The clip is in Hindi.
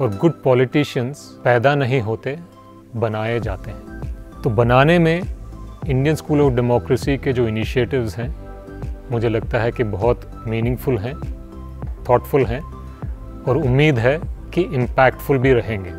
और गुड पॉलिटिशियंस पैदा नहीं होते, बनाए जाते हैं। तो बनाने में इंडियन स्कूल ऑफ़ डेमोक्रेसी के जो इनिशिएटिव्स हैं, मुझे लगता है कि बहुत मीनिंगफुल हैं थॉटफुल हैं, और उम्मीद है कि इम्पैक्टफुल भी रहेंगे।